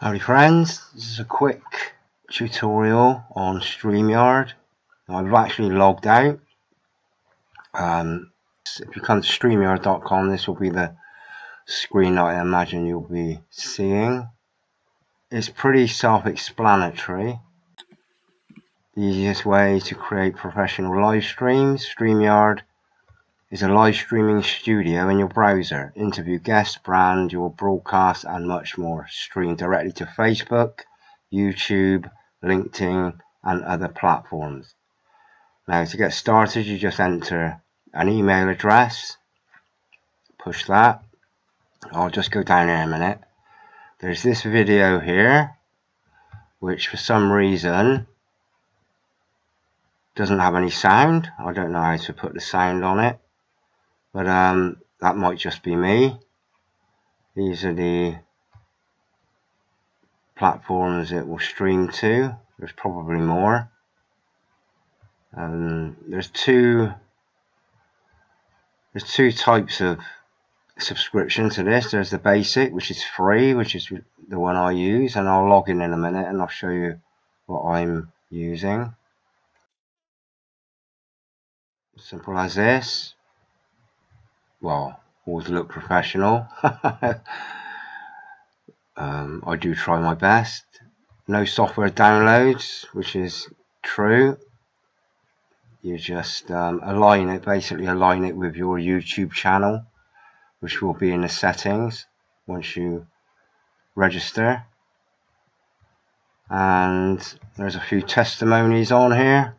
Howdy friends, this is a quick tutorial on StreamYard. I've actually logged out. Um, if you come to StreamYard.com this will be the screen I imagine you'll be seeing. It's pretty self-explanatory. The easiest way to create professional live streams, StreamYard is a live streaming studio in your browser. Interview guests, brand your broadcast and much more. Stream directly to Facebook, YouTube, LinkedIn and other platforms. Now to get started you just enter an email address. Push that. I'll just go down here a minute. There's this video here which for some reason doesn't have any sound. I don't know how to put the sound on it but um, that might just be me. These are the platforms it will stream to. There's probably more. Um, there's two there's two types of subscription to this. There's the basic which is free which is the one I use and I'll log in in a minute and I'll show you what I'm using. Simple as this well, always look professional. um, I do try my best. No software downloads, which is true. You just um, align it, basically align it with your YouTube channel, which will be in the settings once you register. And there's a few testimonies on here.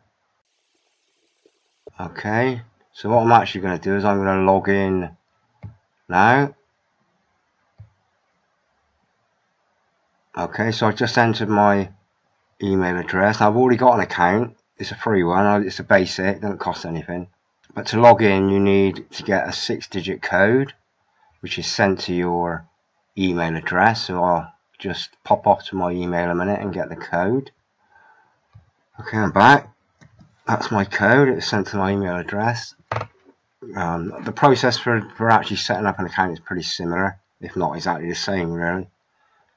Okay, so what I'm actually going to do is I'm going to log in now. Okay, so I've just entered my email address. I've already got an account. It's a free one. It's a basic. It doesn't cost anything. But to log in, you need to get a six-digit code, which is sent to your email address. So I'll just pop off to my email a minute and get the code. Okay, I'm back that's my code it's sent to my email address um, the process for, for actually setting up an account is pretty similar if not exactly the same really.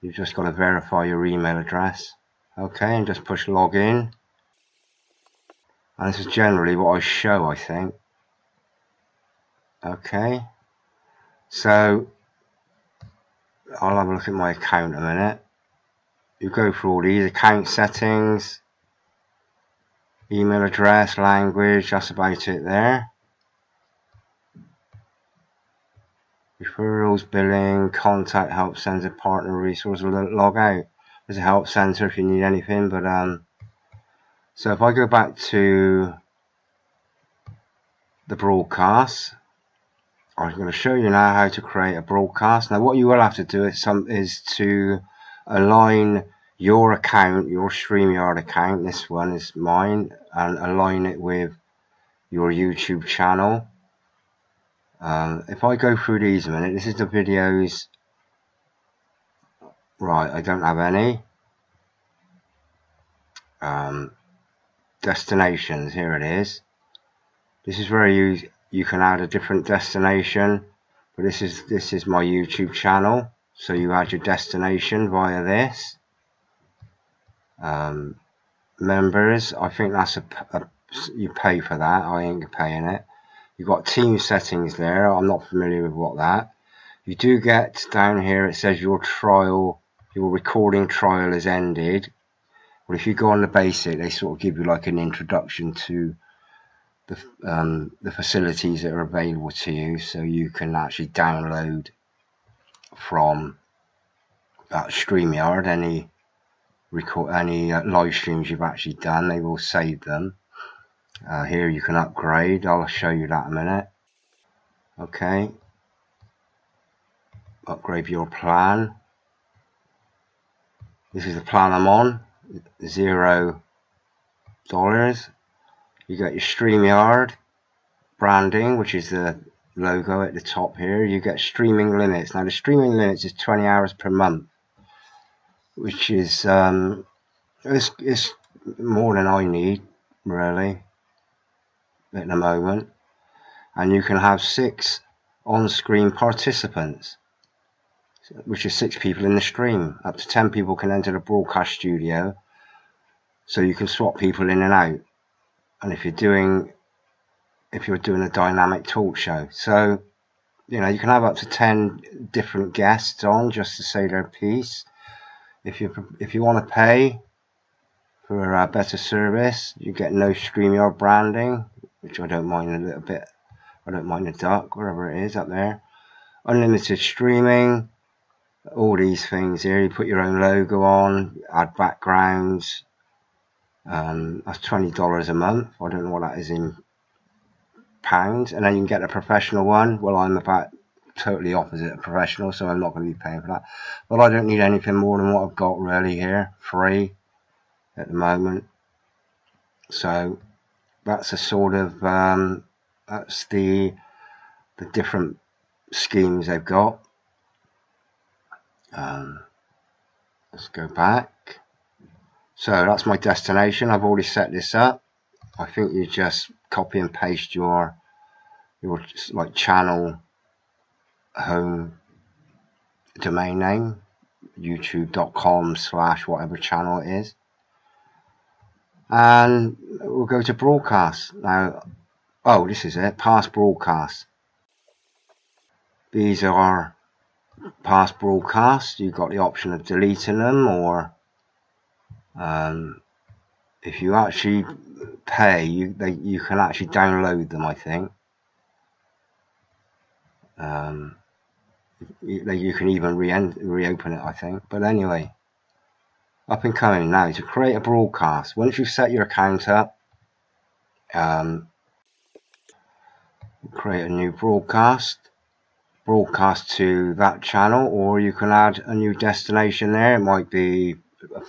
You've just got to verify your email address okay and just push login. And this is generally what I show I think. Okay. So I'll have a look at my account a minute. You go through all these account settings email address, language, that's about it there. Referrals, billing, contact, help center, partner, resource, log out. There's a help center if you need anything, but um, so if I go back to the broadcast, I'm going to show you now how to create a broadcast. Now what you will have to do is, some, is to align your account, your StreamYard account, this one is mine, and align it with your YouTube channel. Um, if I go through these a minute, this is the videos. Right, I don't have any. Um, destinations, here it is. This is where you you can add a different destination, but this is this is my YouTube channel. So you add your destination via this um, members I think that's a, a, you pay for that I ain't paying it you've got team settings there. I'm not familiar with what that. You do get down here it says your trial your recording trial has ended. Well if you go on the basic they sort of give you like an introduction to the, um, the facilities that are available to you so you can actually download from that StreamYard. Any record any uh, live streams you've actually done they will save them uh, here you can upgrade. I'll show you that in a minute. Okay. Upgrade your plan. This is the plan I'm on. Zero dollars. You got your StreamYard branding which is the logo at the top here. You get streaming limits. Now the streaming limits is 20 hours per month which is um, it's, it's more than I need really at a moment and you can have six on-screen participants which is six people in the stream. Up to 10 people can enter the broadcast studio, so you can swap people in and out. And if you're doing, if you're doing a dynamic talk show, so you know you can have up to 10 different guests on just to say their piece. If you if you want to pay for a better service, you get no StreamYard branding, which I don't mind a little bit. I don't mind the duck, wherever it is up there. Unlimited streaming, all these things here. You put your own logo on, add backgrounds. Um, that's twenty dollars a month. I don't know what that is in pounds. And then you can get a professional one. Well, I'm about totally opposite a professional, so I'm not going to be paying for that. But I don't need anything more than what I've got really here, free at the moment. So that's a sort of um, that's the the different schemes they've got. Um, let's go back. So that's my destination. I've already set this up. I think you just copy and paste your your like channel home domain name youtube.com slash whatever channel it is and we'll go to broadcast. Now oh this is it past broadcast. These are past broadcasts you've got the option of deleting them or um, if you actually pay you they, you can actually download them I think. Um, you, you can even re reopen it I think. But anyway up and coming. Now to create a broadcast once you've set your account up um, create a new broadcast broadcast to that channel or you can add a new destination there. It might be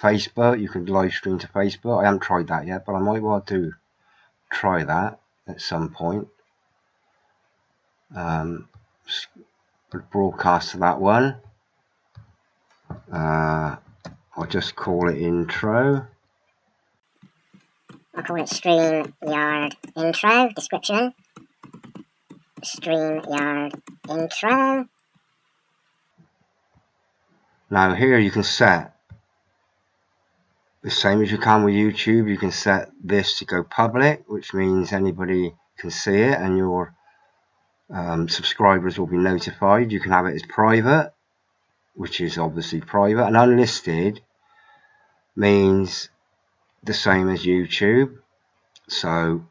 Facebook. You can live stream to Facebook. I haven't tried that yet but I might well do try that at some point. Um, broadcast to that one. Uh, I'll just call it intro. I'll call it StreamYard intro description. StreamYard intro. Now here you can set the same as you can with YouTube. You can set this to go public, which means anybody can see it and your um, subscribers will be notified. You can have it as private, which is obviously private, and unlisted means the same as YouTube. So,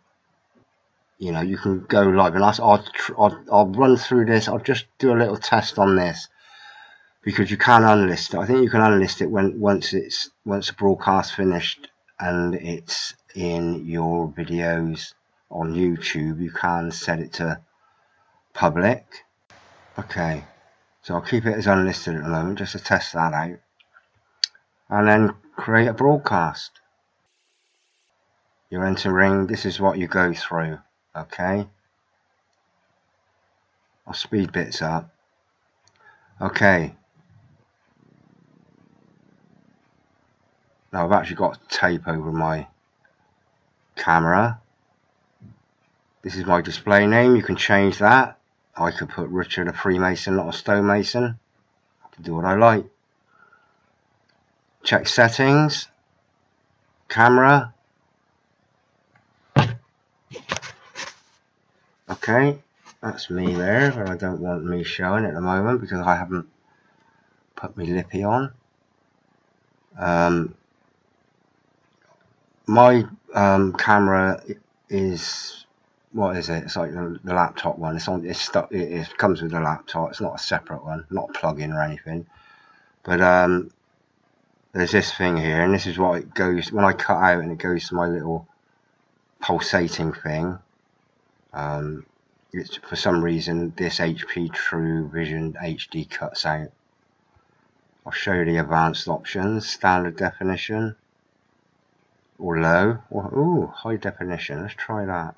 you know, you can go live. And I'll, I'll, I'll run through this. I'll just do a little test on this because you can unlist it. I think you can unlist it when once it's once the broadcast finished and it's in your videos on YouTube. You can set it to public. Okay, so I'll keep it as unlisted at the moment just to test that out. And then create a broadcast. You're entering, this is what you go through, okay? I'll speed bits up. Okay. Now I've actually got tape over my camera. This is my display name. You can change that. I could put Richard a Freemason, not a stonemason. I can do what I like check settings, camera. Okay, that's me there, but I don't want me showing at the moment because I haven't put my lippy on. Um, my um, camera is what is it? It's like the, the laptop one. It's on. It's stuck. It, it, comes with the laptop. It's not a separate one, not a plug-in or anything. But um, there's this thing here and this is what it goes when I cut out and it goes to my little pulsating thing um, it's for some reason this HP True Vision HD cuts out. I'll show you the advanced options standard definition or low or ooh, high definition let's try that.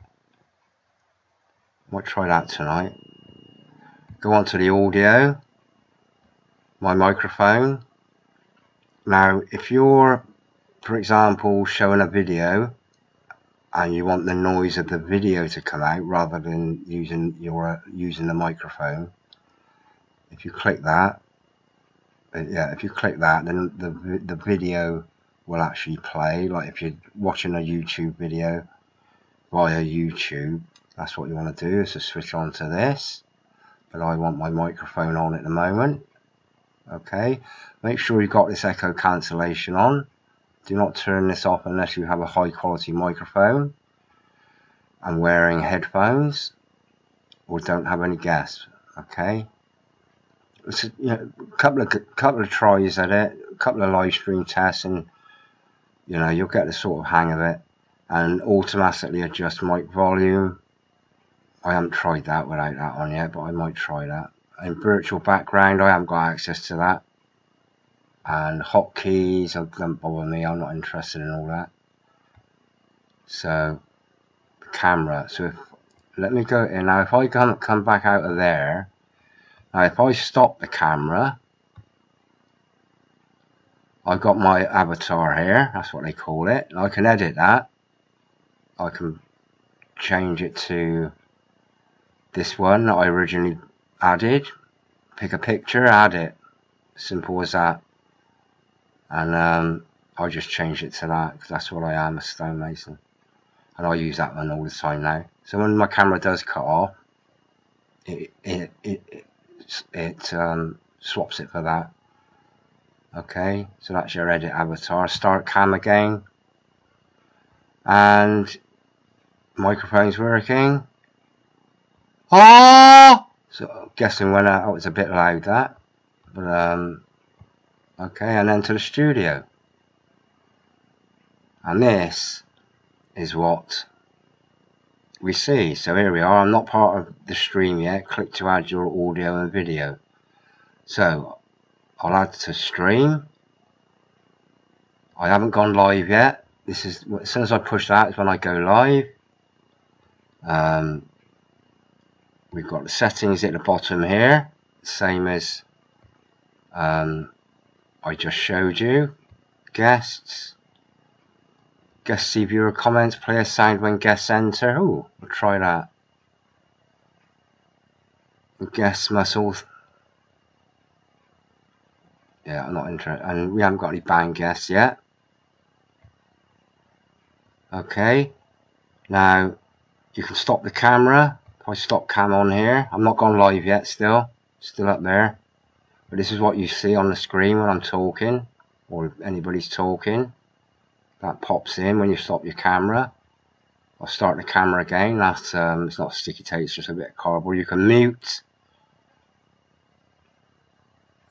Might try that tonight. Go on to the audio my microphone now, if you're, for example, showing a video and you want the noise of the video to come out rather than using your using the microphone, if you click that, uh, yeah, if you click that, then the the video will actually play. Like if you're watching a YouTube video via YouTube, that's what you want to do is to switch on to this. But I want my microphone on at the moment. Okay, make sure you've got this echo cancellation on. Do not turn this off unless you have a high quality microphone and wearing headphones or don't have any gas. Okay, a you know, couple of couple of tries at it, a couple of live stream tests, and you know you'll get the sort of hang of it. And automatically adjust mic volume. I haven't tried that without that on yet, but I might try that. In virtual background, I haven't got access to that. And hotkeys don't bother me I'm not interested in all that. So the camera so if let me go in now if I come come back out of there now if I stop the camera I've got my avatar here that's what they call it I can edit that. I can change it to this one that I originally added pick a picture add it. Simple as that. And um, I just changed it to that because that's what I am a stonemason. And I use that one all the time now. So when my camera does cut off it it it, it, it um, swaps it for that. Okay? So that's your edit avatar. Start cam again. And microphone's working. Ah so I'm guessing when I, oh, it's a bit loud that. But um okay and then to the studio. And this is what we see. So here we are. I'm not part of the stream yet. Click to add your audio and video. So I'll add to stream. I haven't gone live yet. This is as soon as I push that is when I go live. Um, we've got the settings at the bottom here same as um, I just showed you. Guests. Guest see viewer comments. Play a sound when guests enter. Oh, we'll try that. Guests must all... Yeah, I'm not interested. And we haven't got any banned guests yet. Okay. Now, you can stop the camera. I stop cam on here. I'm not gone live yet still. Still up there. But this is what you see on the screen when I'm talking or if anybody's talking. That pops in when you stop your camera. I'll start the camera again. That's um, it's not sticky tape, it's just a bit of cardboard. You can mute.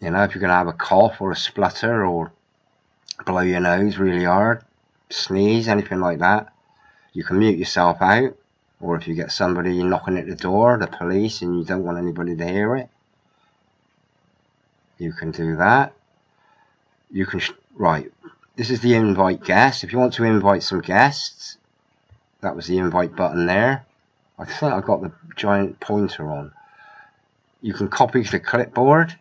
You know, if you're going to have a cough or a splutter or blow your nose really hard, sneeze, anything like that, you can mute yourself out. Or if you get somebody knocking at the door, the police, and you don't want anybody to hear it, you can do that. You can right this is the invite guest. If you want to invite some guests that was the invite button there. I think I've got the giant pointer on. You can copy to the clipboard.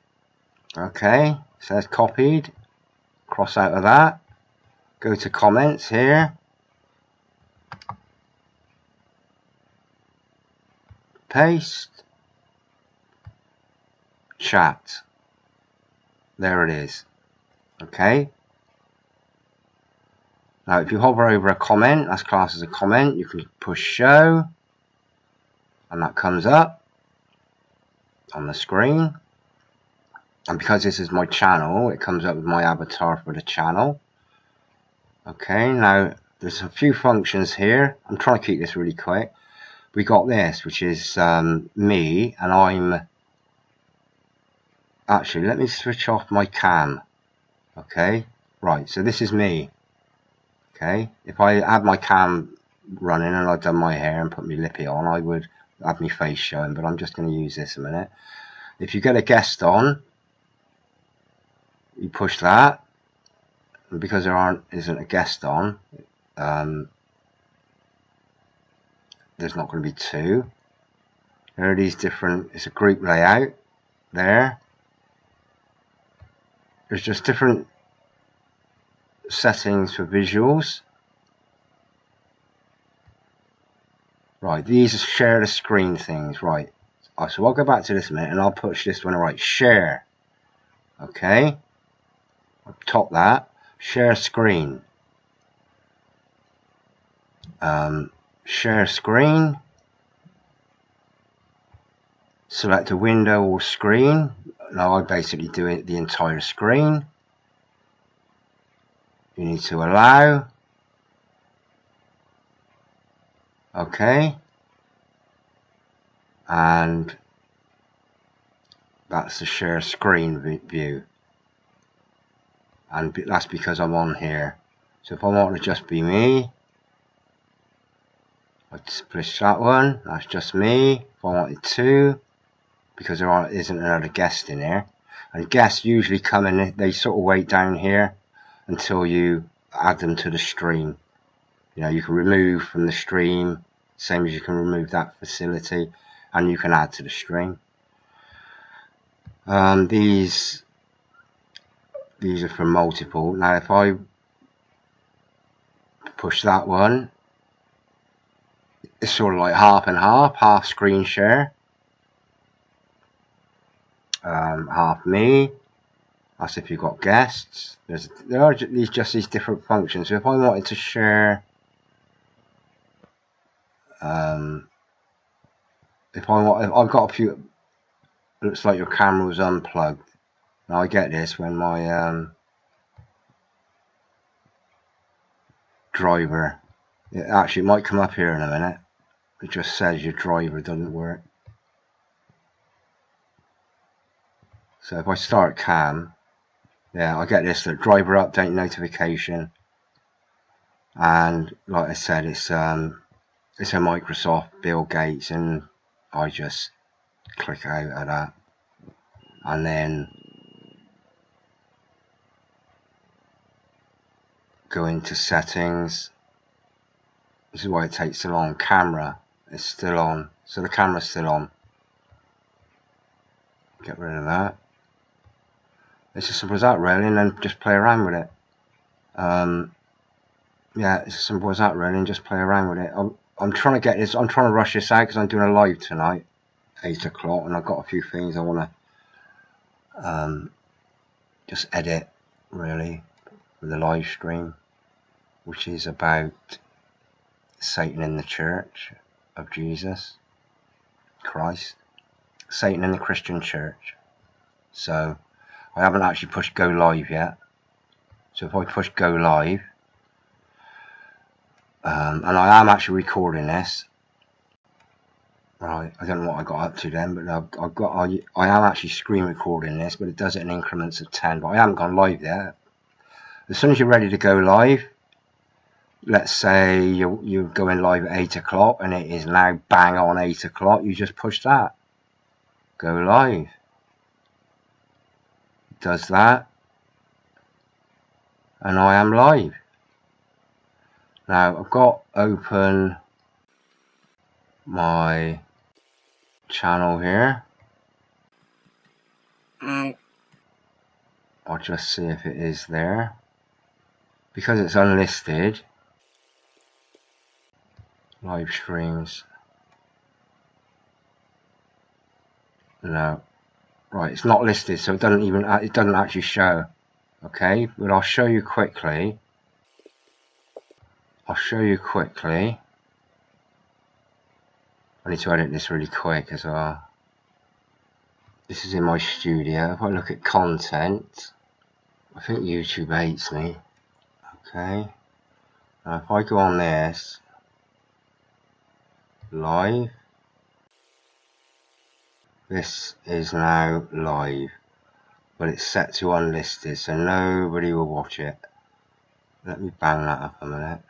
Okay says copied. Cross out of that. Go to comments here paste chat there it is. Okay. Now if you hover over a comment, that's classed as a comment, you can push show and that comes up on the screen. And because this is my channel, it comes up with my avatar for the channel. Okay, now there's a few functions here. I'm trying to keep this really quick. We got this, which is um, me, and I'm actually let me switch off my cam okay? Right so this is me okay? If I had my cam running and I'd done my hair and put my lippy on I would have my face showing but I'm just going to use this a minute. If you get a guest on you push that and because there aren't isn't a guest on um, there's not going to be two there are these different it's a group layout there there's just different settings for visuals. Right, these are share the screen things. Right, so I'll go back to this a minute and I'll push this one right. Share. Okay, top that, share screen. Um, share screen. Select a window or screen. Now I basically do it the entire screen. You need to allow. Okay. And that's the share screen view and that's because I'm on here so if I want to just be me Just push that one. That's just me. If I wanted to because there isn't another guest in there and guests usually come in they sort of wait down here until you add them to the stream. You know you can remove from the stream same as you can remove that facility and you can add to the stream. Um, these these are from multiple. Now if I push that one it's sort of like half and half half screen share um, half me. That's if you've got guests. There's, there are these just these different functions. So if I wanted to share um, if I want I've got a few looks like your camera was unplugged. Now I get this when my um, driver, it actually might come up here in a minute, it just says your driver doesn't work. So if I start cam, yeah, I get this the driver update notification, and like I said, it's um, it's a Microsoft Bill Gates, and I just click out of that, and then go into settings. This is why it takes so long. Camera is still on. So the camera's still on. Get rid of that. It's as simple as that really and then just play around with it. Um, yeah it's as simple as that really and just play around with it. I'm, I'm trying to get this I'm trying to rush this out because I'm doing a live tonight 8 o'clock and I've got a few things I want to um, just edit really with the live stream which is about Satan in the Church of Jesus Christ, Satan in the Christian Church. So I haven't actually pushed go live yet. So if I push go live, um, and I am actually recording this. Right, I don't know what I got up to then, but I've, I've got I, I am actually screen recording this, but it does it in increments of 10. But I haven't gone live yet. As soon as you're ready to go live, let's say you're, you're going live at 8 o'clock and it is now bang on 8 o'clock, you just push that. Go live. does that. And I am live. Now I've got open my channel here. Um. I'll just see if it is there. Because it's unlisted, live streams. No right it's not listed so it doesn't even uh, it doesn't actually show. Okay but I'll show you quickly. I'll show you quickly. I need to edit this really quick as well. This is in my studio. If I look at content I think YouTube hates me. Okay. Now if I go on this live. This is now live but it's set to unlisted so nobody will watch it. Let me bang that up a minute.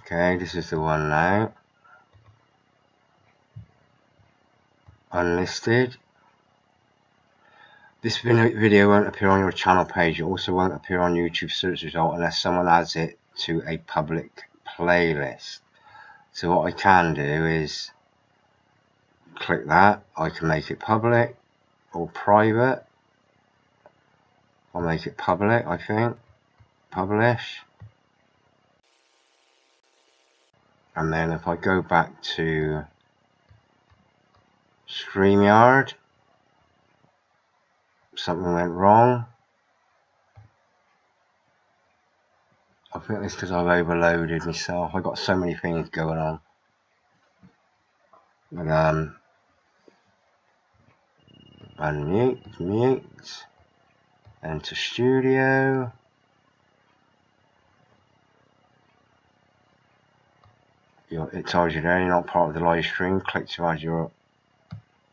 Okay this is the one now. Unlisted this video won't appear on your channel page. It also won't appear on YouTube search result unless someone adds it to a public playlist. So what I can do is click that. I can make it public or private. I'll make it public, I think. Publish. And then if I go back to StreamYard. Something went wrong. I think it's because I've overloaded myself. I've got so many things going on. But, um, unmute, mute, enter studio. it tells you there you're not part of the live stream. Click to add your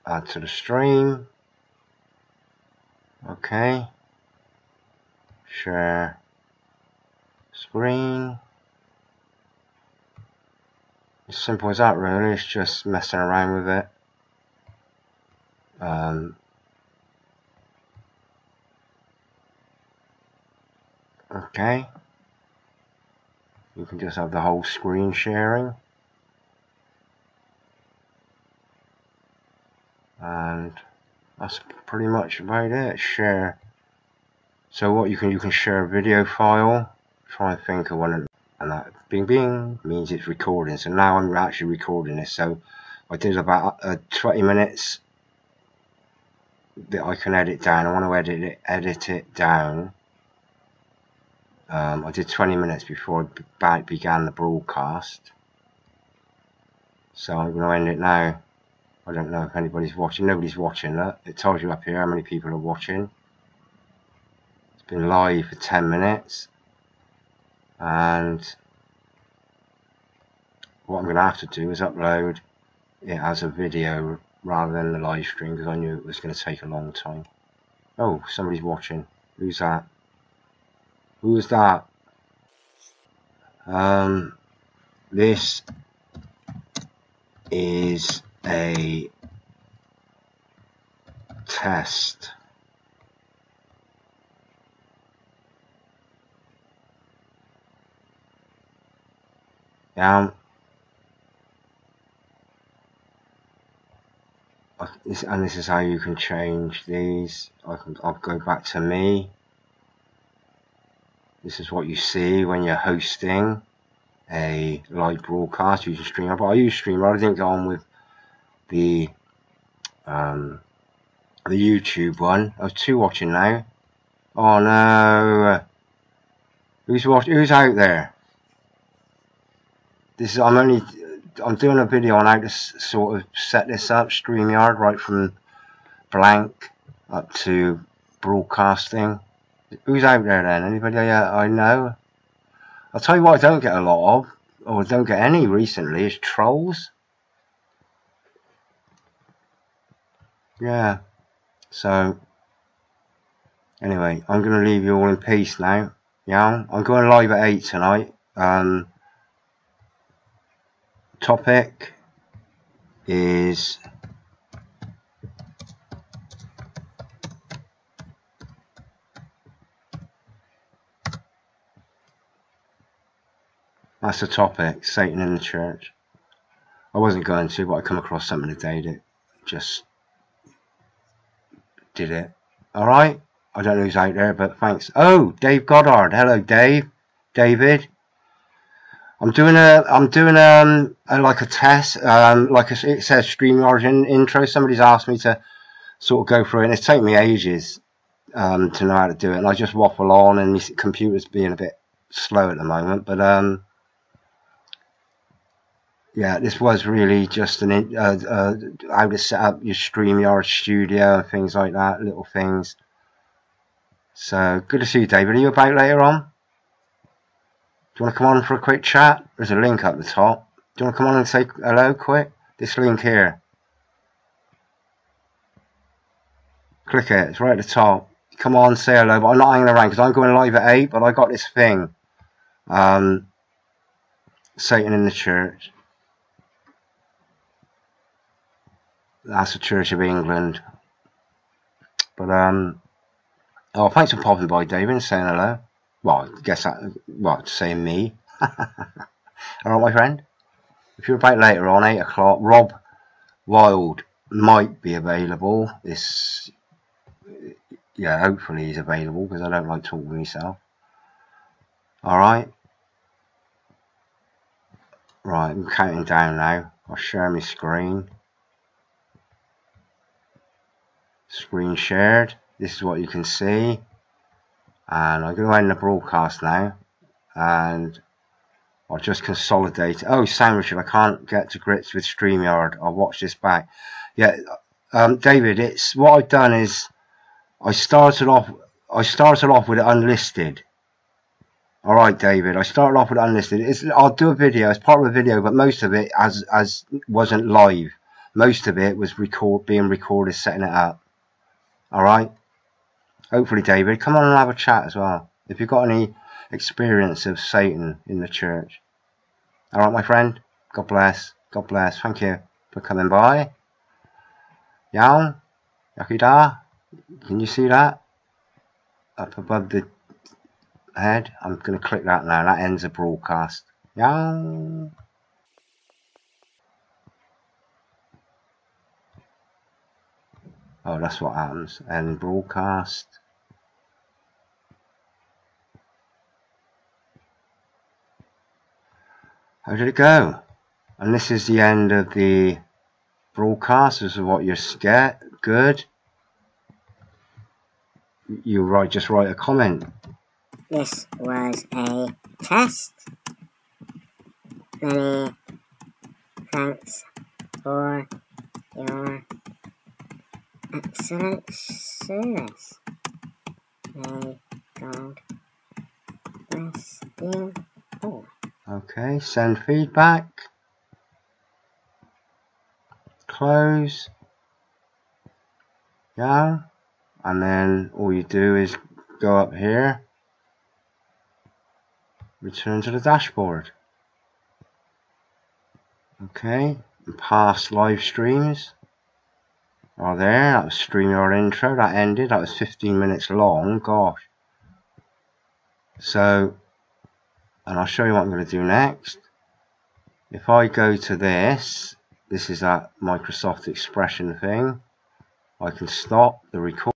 add to the stream. Okay. Share screen. As simple as that really, it's just messing around with it. Um, okay. You can just have the whole screen sharing. And that's pretty much about it. Share. So what you can you can share a video file. Try and think of one and that bing bing means it's recording. So now I'm actually recording this. So I did about uh, 20 minutes that I can edit down. I want to edit it edit it down. Um, I did 20 minutes before I began the broadcast. So I'm going to end it now I don't know if anybody's watching nobody's watching that it tells you up here how many people are watching it's been live for 10 minutes and what I'm going to have to do is upload it as a video rather than the live stream because I knew it was going to take a long time. Oh, somebody's watching. Who's that? Who is that? Um, this is a test. Now, and this is how you can change these. I can I'll go back to me. This is what you see when you're hosting a live broadcast using StreamYard. But I use StreamYard. I didn't go on with the um, the YouTube one. I have two watching now. Oh no! Who's watching? Who's out there? This is I'm only I'm doing a video on how to sort of set this up, StreamYard, right from blank up to broadcasting. Who's out there then? Anybody I know? I'll tell you what I don't get a lot of, or don't get any recently, is trolls. Yeah. So, anyway, I'm to leave you all in peace now. Yeah, I'm going live at 8 tonight. Um, topic is that's the topic Satan in the church I wasn't going to but I come across something today that just did it. Alright? I don't know who's out there but thanks. Oh Dave Goddard. Hello Dave. David. I'm doing a, I'm doing um a, like a test, um like a, it says StreamYard intro. Somebody's asked me to sort of go through it, and it's taken me ages um to know how to do it, and I just waffle on, and my computer's being a bit slow at the moment, but um yeah, this was really just an uh, uh, how to set up your StreamYard studio things like that, little things. So good to see you, David. Are you about later on? Do you want to come on for a quick chat? There's a link up the top. Do you want to come on and say hello quick? This link here. Click it. It's right at the top. Come on, say hello. But I'm not hanging around because I'm going live at 8, but I got this thing. Um, Satan in the church. That's the Church of England. But, um, oh, thanks for popping by, David, and saying hello. Well, I guess that, what, saying me. Alright, my friend. If you're about later on, 8 o'clock, Rob Wild might be available. This, yeah, hopefully he's available because I don't like talking myself. Alright. Right, I'm counting down now. I'll share my screen. Screen shared this is what you can see and I'm going to end the broadcast now and I'll just consolidate oh sandwich I can't get to grips with StreamYard I'll watch this back yeah um, David it's what I've done is I started off I started off with it unlisted Alright David, I started off with unlisted. It's, I'll do a video, it's part of a video, but most of it as as wasn't live. Most of it was record being recorded, setting it up. Alright? Hopefully David, come on and have a chat as well. If you've got any experience of Satan in the church. Alright my friend, God bless, God bless, thank you for coming by. Yawn, Yakida, can you see that? Up above the head. I'm going to click that now. That ends the broadcast. Yeah. Oh, that's what happens. End broadcast. How did it go? And this is the end of the broadcast. This is what you get. Good. You write, just write a comment. This was a test. Many thanks for your excellent service. May God bless you all. Okay, send feedback. Close. Yeah. And then all you do is go up here return to the dashboard. Okay, past live streams are there. That was StreamYard intro. That ended. That was 15 minutes long. Gosh. So, and I'll show you what I'm going to do next. If I go to this, this is that Microsoft expression thing. I can stop the record.